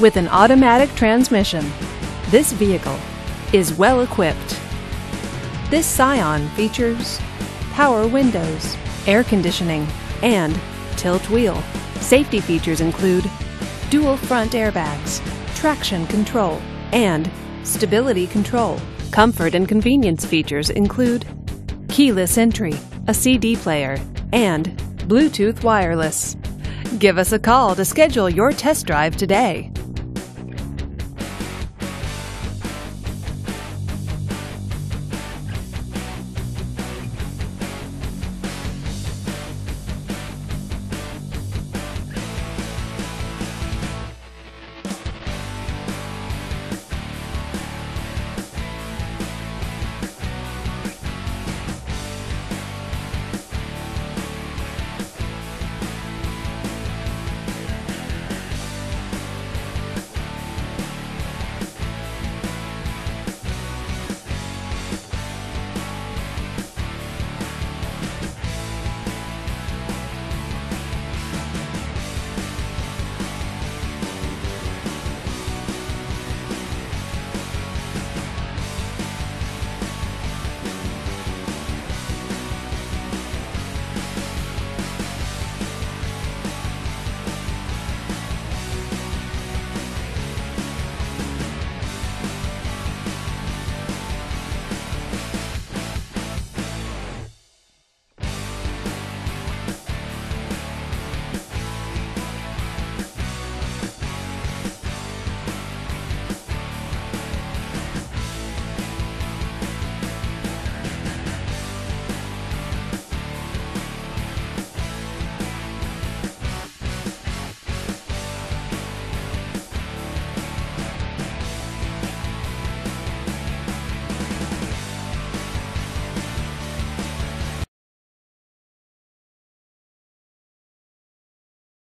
with an automatic transmission. This vehicle is well equipped. This Scion features power windows, air conditioning, and tilt wheel. Safety features include dual front airbags, traction control, and stability control. Comfort and convenience features include keyless entry, a CD player, and Bluetooth wireless. Give us a call to schedule your test drive today.